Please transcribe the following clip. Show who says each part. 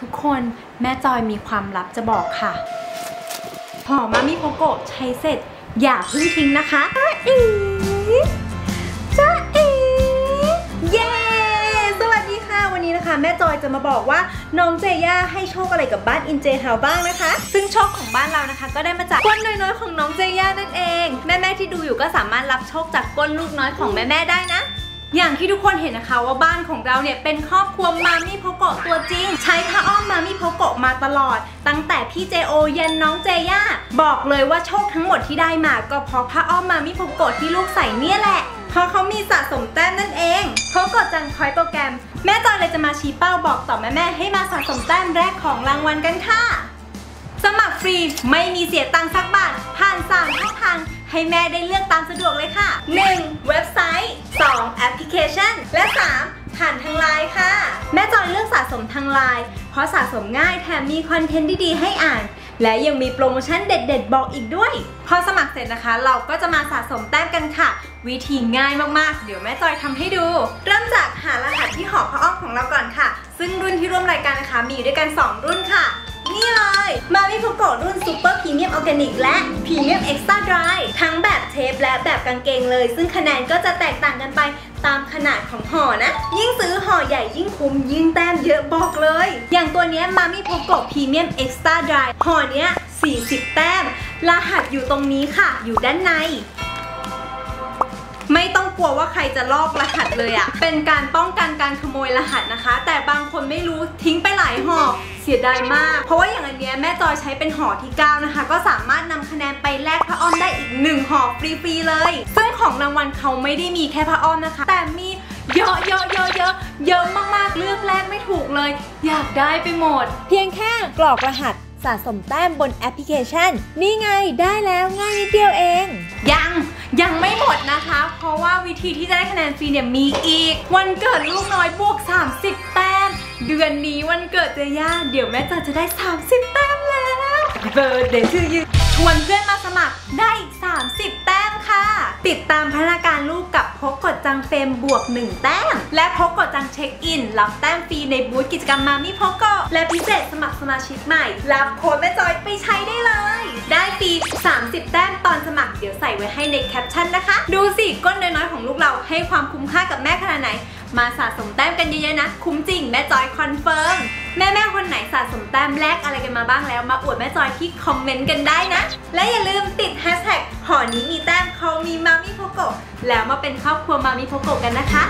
Speaker 1: ทุกคนแม่จอยมีความลับจะบอกค่ะห่อมามิโพโกะใช้เสร็จ อย่าเพิ่งทิ้งนะคะจ้าเอ๋จ้าเอ๋เย้สวัสดีค่ะวันนี้นะคะ แม่จอยจะมาบอกว่าน้องเจย่าให้โชคอะไรกับบ้านอินเจเฮาบ้างนะคะ ซึ่งโชคของบ้านเรานะคะ ก็ได้มาจากก้นน้อยๆของน้องเจย่านั่นเอง แม่ๆที่ดูอยู่ก็สามารถรับโชคจากก้นลูกน้อยของแม่ๆได้นะ อย่างที่ทุกคนเห็นนะคะว่าบ้านของเราเนี่ยเป็นครอบครัวมามี่โพโกะตัวจริง ใช้ผ้าอ้อมมามี่โพโกะมาตลอด ตั้งแต่พี่เจโอยันน้องเจย่าบอกเลยว่าโชคทั้งหมดที่ได้มาก็เพราะผ้าอ้อมมามี่โพโกะที่ลูกใส่เนี่ยแหละเพราะเขามีสะสมแต้มนั่นเองโพโกะจังคอยโปรแกรม แม่จอยเลยจะมาชี้เป้าบอกต่อแม่ๆให้มาสะสมแต้มแรกของรางวัลกันค่ะ สมัครฟรีไม่มีเสียตังค์สักบาทผ่าน3ช่องทางให้แม่ได้เลือกตามสะดวกเลยค่ะ 1. เว็บไซต์ ทางไลน์เพราะสะสมง่ายแถมมีคอนเทนต์ดีๆให้อ่าน และยังมีโปรโมชั่นเด็ด ๆ บอกอีกด้วย พอสมัครเสร็จนะคะ เราก็จะมาสะสมแต้มกันค่ะ วิธีง่ายมากๆ เดี๋ยวแม่จอยทำให้ดู เริ่มจากหารหัสที่ห่อผ้าอ้อมของเราก่อนค่ะ ซึ่งรุ่นที่ร่วมรายการนะคะมีอยู่ด้วยกัน 2 รุ่นค่ะ นี่เลย MamyPoko รุ่น Super Premium Organic และ Premium Extra Dry ทั้งแบบเทปและแบบกางเกงเลย ซึ่งคะแนนก็จะแตกต่างกันไปตามขนาดของห่อนะ ยิ่งซื้อห่อใหญ่ยิ่งคุ้มยิ่งแต้มเยอะบอกเลย อย่างตัวนี้ MamyPoko Premium Extra Dry ห่อเนี้ย 40 แต้ม รหัสอยู่ตรงนี้ค่ะ อยู่ด้านใน ไม่ต้องกลัวว่าใครจะลอกรหัสเลยอะเป็นการป้องกันการขโมยรหัสนะคะ แต่บางคนไม่รู้ทิ้งไปหลายห่อ สียดายมาก เพราะว่าอย่างอันเนี้ยแม่จอยใช้เป็นห่อที่ 9 นะคะ ก็สามารถนำคะแนนไปแลกพระอ้อมได้อีก 1ห่อฟรีๆเลย ซึ่งของรางวัลเขาไม่ได้มีแค่พระอ้อมนะคะ แต่มีเยอะเยอะเยอะเยอะเยอะมากๆ เลือกแลกไม่ถูกเลย อยากได้ไปหมด
Speaker 2: เพียงแค่กรอกรหัสสะสมแต้มบนแอปพลิเคชัน นี่ไงได้แล้วง่ายนิดเดียวเอง
Speaker 1: ยังยังไม่หมดนะคะ เพราะว่าวิธีที่จะได้คะแนนฟรีเนี่ยมีอีก วันเกิดลูกน้อยบวก 30 เดือนนี้วันเกิดเจย่าเดี๋ยวแม่จอยจะได้ 30 แต้มแล้ว Birthday to you ชวนเพื่อนมาสมัครได้อีก 30 แต้มค่ะ ติดตามพัฒนาการลูกกับ Poko Chan เฟมบวก 1 แต้ม และ Poko Chan check-in รับแต้มฟรีในบูธกิจกรรม MamyPoko และพิเศษสมัครสมาชิกใหม่ รับโค้ดแม่จอยไปใช้ได้เลย ได้ฟรี 30 แต้มตอนสมัครเดี๋ยวใส่ไว้ให้ในแคปชั่นนะคะ ดูสิก้นน้อยๆของลูกเราให้ความคุ้มค่ากับแม่ขนาดไหน มาสะสมแต้มกันเยอะๆนะ คุ้มจริงแม่จอย confirm แม่ๆคนไหนสะสมแต้มแลกอะไรกันมาบ้างแล้ว มาอวดแม่จอยที่ comment กันได้นะ และอย่าลืมติดแฮชแท็ก ห่อนี้มีแต้มเขามี MamyPoko แล้วมาเป็นครอบครัว MamyPoko กันนะคะ